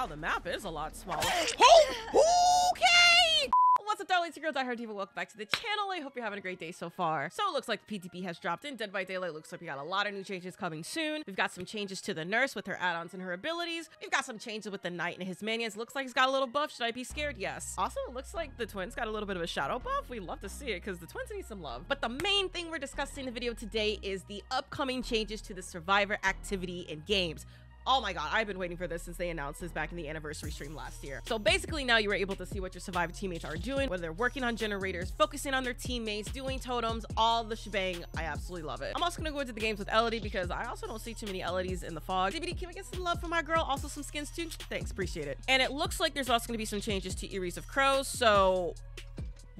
Wow, the map is a lot smaller. Oh, okay! What's up, darlings? Your girl, Die Hard Diva. Welcome back to the channel. I hope you're having a great day so far. So it looks like the PTB has dropped in. Dead by Daylight looks like we got a lot of new changes coming soon. We've got some changes to the nurse with her add-ons and her abilities. We've got some changes with the knight and his minions. Looks like he's got a little buff. Should I be scared? Yes. Also, it looks like the twins got a little bit of a shadow buff. We love to see it because the twins need some love. But the main thing we're discussing in the video today is the upcoming changes to the survivor activity in games. Oh my god, I've been waiting for this since they announced this back in the anniversary stream last year. So basically now you were able to see what your survivor teammates are doing, whether they're working on generators, focusing on their teammates, doing totems, all the shebang. I absolutely love it. I'm also gonna go into the games with Elodie because I also don't see too many Elodies in the fog. DBD, can we get some love from my girl? Also some skins too? Thanks, appreciate it. And it looks like there's also gonna be some changes to Eyrie of Crows, so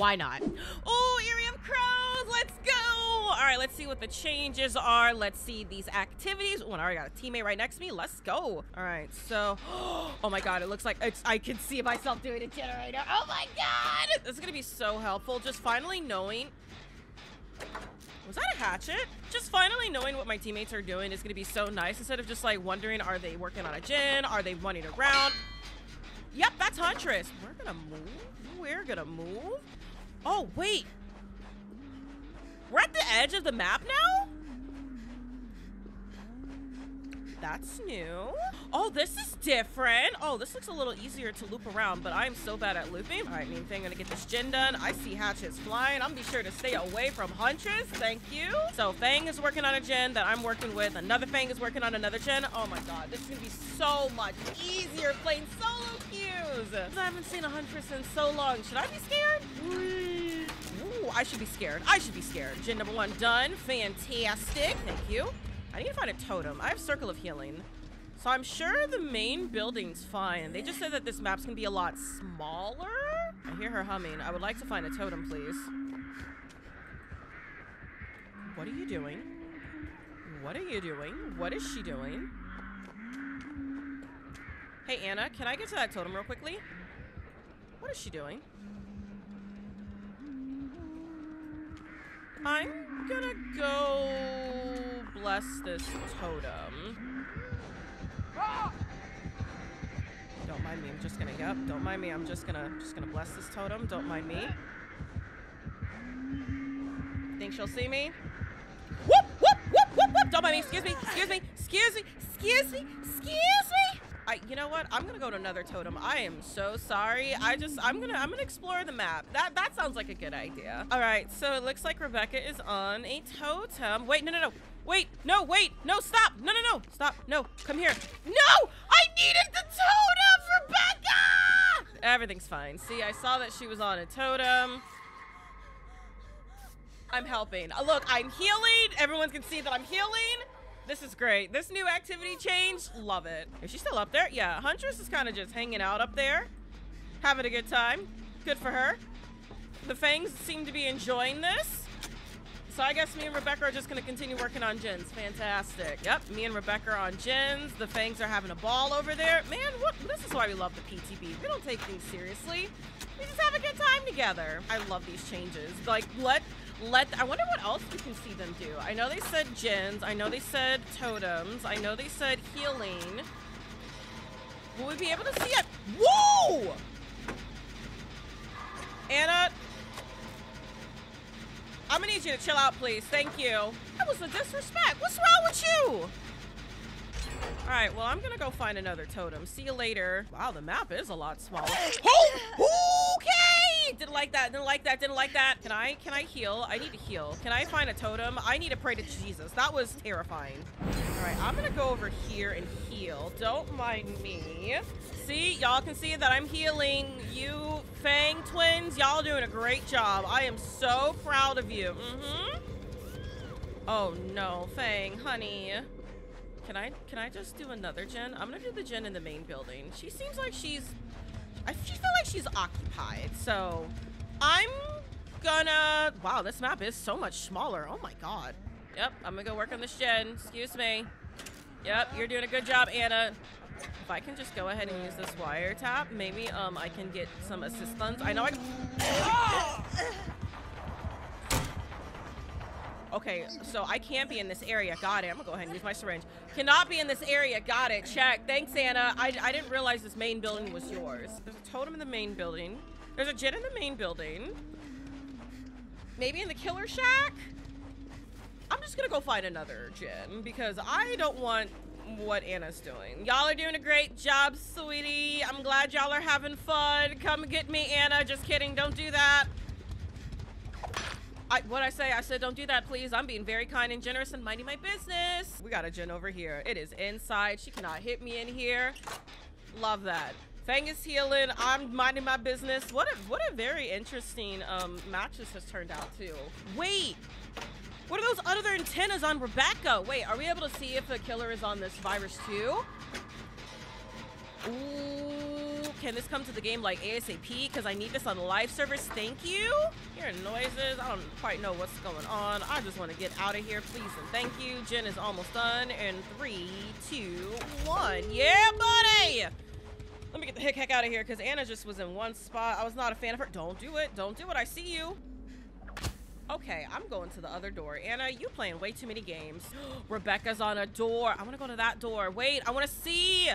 why not? Oh, Eyrie of Crows, let's go! All right, let's see what the changes are. Let's see these activities. Oh, and I already got a teammate right next to me. Let's go. All right, so, oh my God, it looks like I can see myself doing a generator. Oh my God! This is gonna be so helpful. Just finally knowing was that a hatchet? Just finally knowing what my teammates are doing is gonna be so nice instead of just like wondering, are they working on a gen? Are they running around? Yep, that's Huntress. We're gonna move. We're gonna move. Oh, wait. We're at the edge of the map now? That's new. Oh, this is different. Oh, this looks a little easier to loop around, but I'm so bad at looping. All right, mean thing, gonna get this gen done. I see hatchets flying. I'm be sure to stay away from Huntress. Thank you. So Fang is working on a gen that I'm working with. Another Fang is working on another gen. Oh my god, this is gonna be so much easier playing solo I haven't seen a Huntress in so long. Should I be scared? Ooh, I should be scared. I should be scared. Gen number one done. Fantastic. Thank you. I need to find a totem. I have Circle of Healing. So I'm sure the main building's fine. They just said that this map's gonna be a lot smaller. I hear her humming. I would like to find a totem, please. What are you doing? What are you doing? What is she doing? Hey, Anna, can I get to that totem real quickly? What is she doing? I'm gonna go bless this totem. Don't mind me, I'm just gonna, yep, don't mind me, I'm just gonna, just gonna bless this totem, don't mind me. Think she'll see me? Whoop, whoop, whoop, whoop, whoop, don't mind me, excuse me, excuse me, excuse me, excuse me, excuse me! I, you know what? I'm gonna go to another totem. I am so sorry. I just, I'm gonna, I'm gonna explore the map. That, that sounds like a good idea. All right, so it looks like Rebecca is on a totem. Wait, no, no, no. Wait, no, wait, no, stop. No, no, no, stop. No, come here. No, I needed the totem, Rebecca! Everything's fine. See, I saw that she was on a totem. I'm helping. Uh, look, I'm healing. Everyone can see that I'm healing. This is great. This new activity change, love it. Is she still up there? Yeah, Huntress is kind of just hanging out up there, having a good time. Good for her. The Fangs seem to be enjoying this. So I guess me and Rebecca are just going to continue working on gens. Fantastic. Yep, me and Rebecca are on gens. The Fangs are having a ball over there. Man, what? this is why we love the PTB. We don't take things seriously. We just have a good time together. I love these changes. Like, let let I wonder what else we can see them do. I know they said gens, I know they said totems. I know they said healing. Will we be able to see it? Whoa! Anna, I'm gonna need you to chill out, please. Thank you. That was a disrespect. What's wrong with you? All right, well, I'm gonna go find another totem. See you later. Wow, the map is a lot smaller. Oh, Didn't like that, didn't like that, didn't like that. Can I, can I heal? I need to heal. Can I find a totem? I need to pray to Jesus. That was terrifying. All right, I'm gonna go over here and heal. Don't mind me. See, y'all can see that I'm healing. You Fang twins, y'all doing a great job. I am so proud of you. Mm-hmm. Oh no, Fang, honey. Can I can I just do another gen? I'm gonna do the gen in the main building. She seems like she's I feel like she's occupied, so I'm gonna wow, this map is so much smaller. Oh my god. Yep, I'm gonna go work on this gen. Excuse me. Yep, you're doing a good job, Anna. If I can just go ahead and use this wiretap, maybe um I can get some assistance. I know I Okay, so I can't be in this area. Got it. I'm gonna go ahead and use my syringe. Cannot be in this area. Got it. Check. Thanks, Anna. I, I didn't realize this main building was yours. There's a totem in the main building. There's a jet in the main building. Maybe in the killer shack? I'm just gonna go find another gen because I don't want what Anna's doing. Y'all are doing a great job, sweetie. I'm glad y'all are having fun. Come get me, Anna. Just kidding. Don't do that. I, what I say, I said don't do that, please. I'm being very kind and generous and minding my business. We got a gen over here. It is inside. She cannot hit me in here. Love that. Fang is healing. I'm minding my business. What a what a very interesting um, match this has turned out to. Wait, what are those other antennas on Rebecca? Wait, are we able to see if the killer is on this virus too? Ooh, can this come to the game like ASAP? Because I need this on live service. Thank you. Hearing noises. I don't quite know what's going on. I just want to get out of here, please and thank you. Gen is almost done. In three, two, one. Yeah, buddy. Let me get the heck, heck out of here because Anna just was in one spot. I was not a fan of her. Don't do it. Don't do it. I see you. Okay, I'm going to the other door. Anna, you playing way too many games. Rebecca's on a door. I want to go to that door. Wait, I want to see.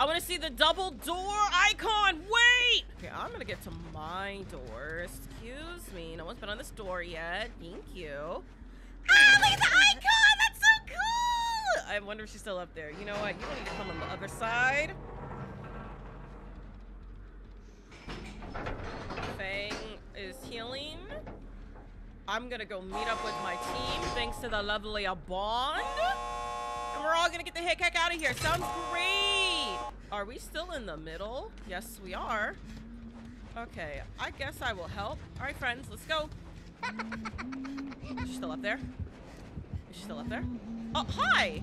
I want to see the double door icon. Wait. Okay, I'm going to get to my door. Excuse me. No one's been on this door yet. Thank you. Ah, the icon. That's so cool. I wonder if she's still up there. You know what? You don't need to come on the other side. Fang is healing. I'm gonna go meet up with my team thanks to the lovely bond. And we're all gonna get the heck, heck out of here. Sounds great. Are we still in the middle? Yes, we are. Okay, I guess I will help. All right, friends, let's go. Is she still up there? Is she still up there? Oh, hi!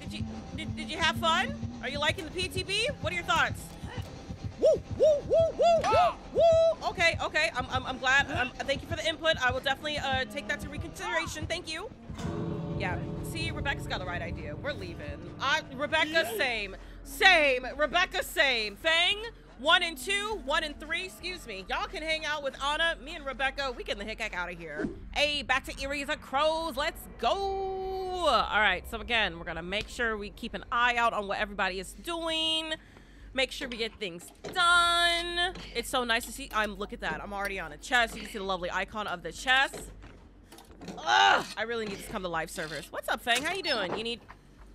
Did you, did, did you have fun? Are you liking the PTB? What are your thoughts? Woo, woo, woo, woo, woo, woo. Okay, okay. I'm, I'm, I'm glad. Um, thank you for the input. I will definitely uh, take that to reconsideration. Thank you. Yeah. See, Rebecca's got the right idea. We're leaving. Uh, Rebecca, same. Same. Rebecca, same. Fang, one and two, one and three, excuse me. Y'all can hang out with Anna, me and Rebecca. We get the heck out of here. Hey, back to Eyrie of Crows. Let's go. All right, so again, we're gonna make sure we keep an eye out on what everybody is doing. Make sure we get things done. It's so nice to see. I'm look at that. I'm already on a chest. You can see the lovely icon of the chest. Ugh, I really need to come to live servers. What's up, Fang? How you doing? You need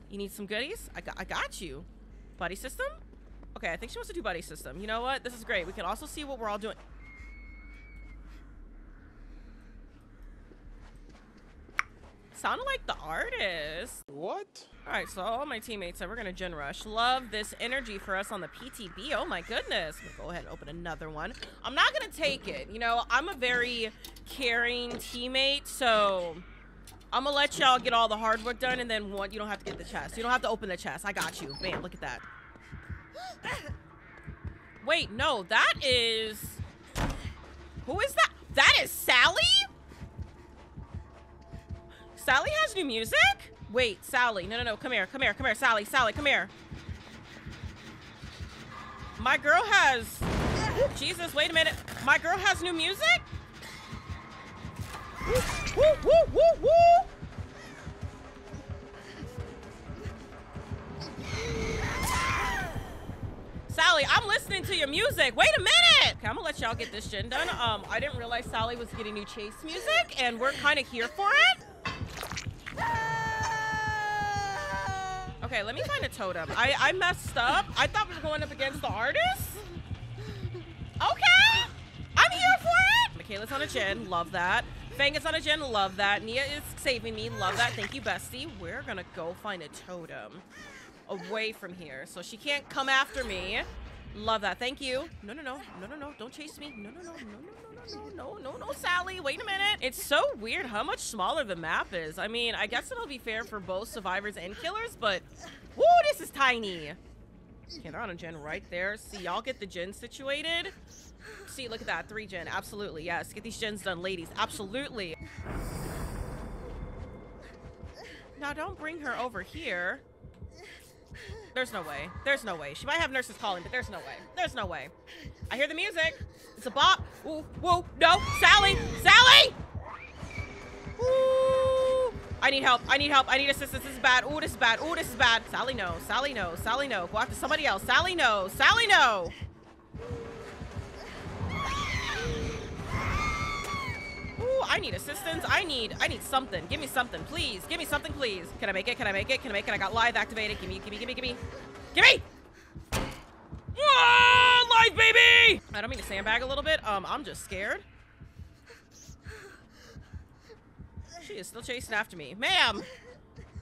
you need some goodies? I got I got you. Buddy system? Okay, I think she wants to do buddy system. You know what? This is great. We can also see what we're all doing. Sounded like the artist. What? All right, so all my teammates said we're gonna gen rush. Love this energy for us on the PTB. Oh my goodness. Go ahead and open another one. I'm not gonna take it. You know, I'm a very caring teammate, so I'm gonna let y'all get all the hard work done, and then one, you don't have to get the chest. You don't have to open the chest. I got you. Bam, look at that. Wait, no, that is... Who is that? That is Sally? Sally has new music? Wait, Sally. No, no, no. Come here. Come here. Come here. Sally. Sally, come here. My girl has... Jesus, wait a minute. My girl has new music? Woo, woo, woo, woo. Sally, I'm listening to your music. Wait a minute. Okay, I'm gonna let y'all get this gen done. Um, I didn't realize Sally was getting new chase music, and we're kind of here for it. Okay, let me find a totem. I, I messed up. I thought we were going up against the artist. Okay. I'm here for it. Mikaela's on a gen. Love that. Fang is on a gen. Love that. Nea is saving me. Love that. Thank you, bestie. We're going to go find a totem away from here so she can't come after me. Love that. Thank you. No, no, no. No, no, no. Don't chase me. No, no, no. No, no, no, no, no, no, no, Sally. Wait a minute. It's so weird how much smaller the map is. I mean, I guess it'll be fair for both survivors and killers, but... Woo, this is tiny. Okay, they're on a gen right there. See, y'all get the gen situated. See, look at that. Three gen. Absolutely. Yes. Get these gens done, ladies. Absolutely. Now, don't bring her over here. There's no way. There's no way. She might have Nurse's Calling, but there's no way. There's no way. I hear the music. It's a bop. Ooh, whoa, no. Sally! Sally! I need help. I need help. I need assistance. This is bad. Ooh, this is bad. Ooh, this is bad. Sally, no. Sally, no. Sally, no. Go after somebody else. Sally, no. Sally, no. Ooh, I need assistance. I need, I need something. Give me something, please. Give me something, please. Can I make it? Can I make it? Can I make it? I got Lithe activated. Give me, give me, give me, give me. Give me! Ah, live, baby! I don't mean to sandbag a little bit. Um, I'm just scared. She is still chasing after me. Ma'am!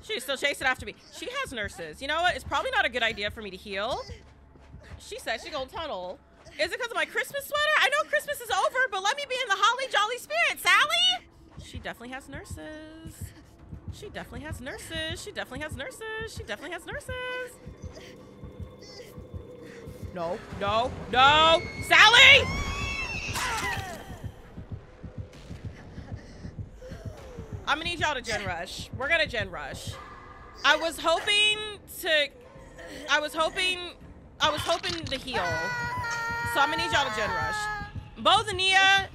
She is still chasing after me. She has nurses. You know what? It's probably not a good idea for me to heal. She said she gonna tunnel. Is it because of my Christmas sweater? I know Christmas is over, but let me be in the holly jolly spirit, Sally! She definitely has nurses. She definitely has nurses. She definitely has nurses. She definitely has nurses. No, no, no! Sally! I'm gonna need y'all to gen rush. We're gonna gen rush. I was hoping to... I was hoping... I was hoping to heal. So I'm gonna need y'all to gen rush. Both Ania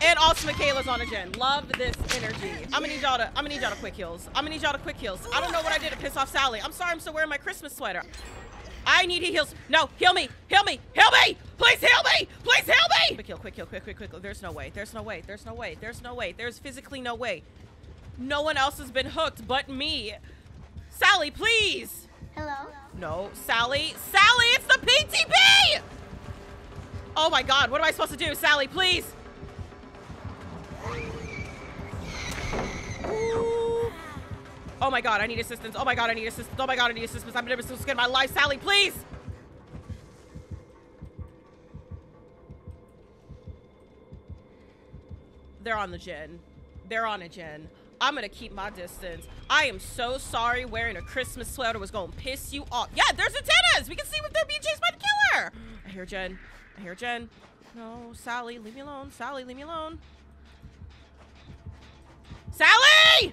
and also Mikaela's on a gen. Love this energy. I'm gonna need y'all to I'm gonna need y'all to quick heals. I'm gonna need y'all to quick heals. I don't know what I did to piss off Sally. I'm sorry I'm still wearing my Christmas sweater. I need he heals. No, heal me. Heal me. Heal me. Please heal me. Please heal me. Quick heal, quick heal, quick, quick, quick. There's no way. There's no way. There's no way. There's no way. There's physically no way. No one else has been hooked but me. Sally, please. Hello? No, Sally. Sally, it's the PTB! Oh my god, what am I supposed to do? Sally, please! Ooh. Oh my god, I need assistance. Oh my god, I need assistance. Oh my god, I need assistance. I'm never so scared of my life. Sally, please! They're on the gen. They're on a gen. I'm gonna keep my distance. I am so sorry wearing a Christmas sweater was gonna piss you off. Yeah, there's antennas! We can see if they're being chased by the killer! I hear gen. I hear gen. No, Sally, leave me alone. Sally, leave me alone. Sally!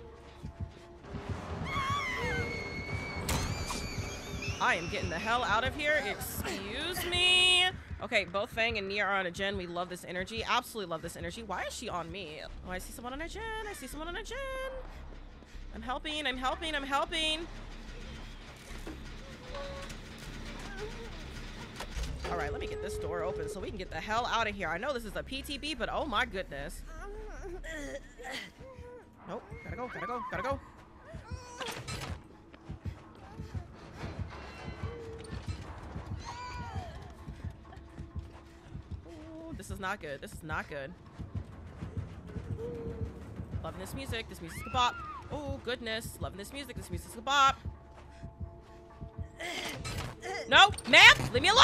I am getting the hell out of here. Excuse me. Okay, both Fang and Nea are on a gen. We love this energy. Absolutely love this energy. Why is she on me? Oh, I see someone on a gen. I see someone on a gen. I'm helping. I'm helping. I'm helping. All right, let me get this door open so we can get the hell out of here. I know this is a PTB, but oh my goodness. Nope. Gotta go. Gotta go. Gotta go. This is not good. This is not good. Loving this music. This music's a bop. Oh, goodness. Loving this music. This music's a bop. No, ma'am, leave me alone!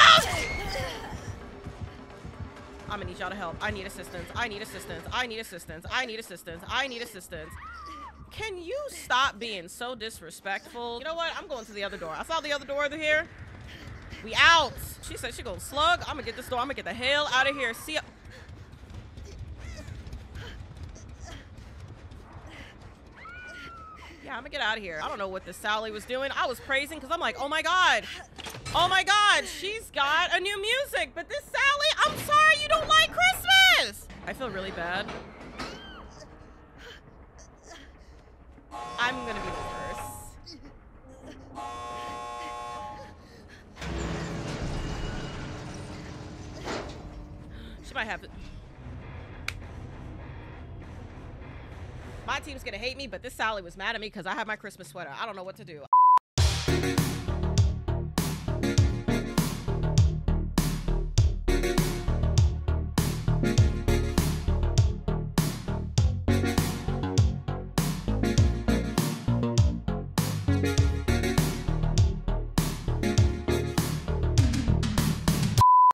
I'm gonna need y'all to help. I need assistance. I need assistance. I need assistance. I need assistance. I need assistance. Can you stop being so disrespectful? You know what? I'm going to the other door. I saw the other door over here. We out. She said she gonna slug. I'm gonna get this door. I'm gonna get the hell out of here. See ya. Yeah, I'm gonna get out of here. I don't know what this Sally was doing. I was praising because I'm like, oh my god. Oh my god, she's got a new music. But this Sally, I'm sorry you don't like Christmas. I feel really bad. I'm gonna Might have... My team's gonna hate me, but this Sally was mad at me because I have my Christmas sweater. I don't know what to do.